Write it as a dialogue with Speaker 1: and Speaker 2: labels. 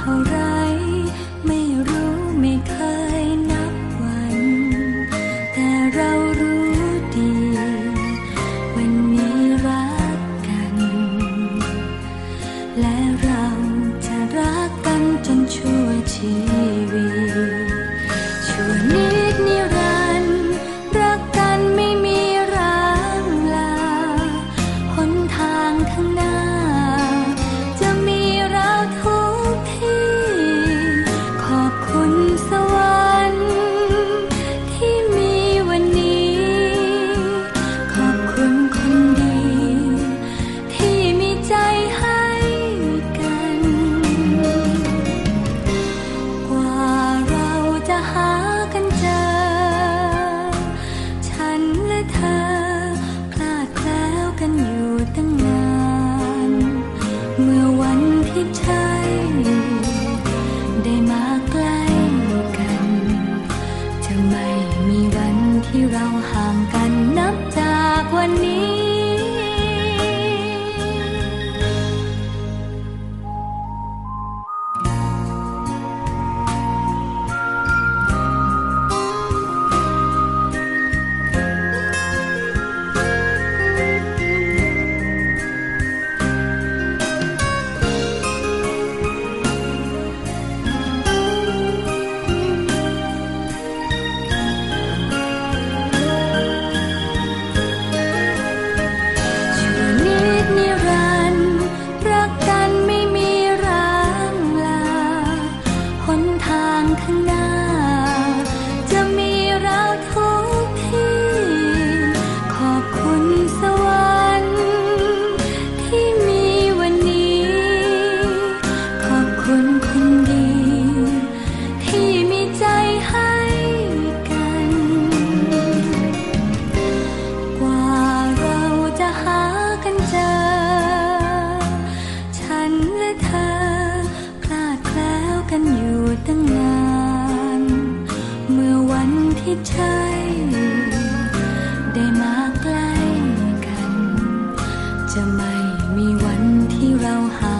Speaker 1: ท่าไร ไม่รู้ไม่เคยนับวัน แต่เรารู้ดี วันนี้รักกัน และเราจะรักกันจนชั่วชีวิต ที่เได้มาใกล้กัน จะไม่มีวันที่เราห่างกัน ได้มาใกล้กัน จะไม่มีวันที่เราห่าง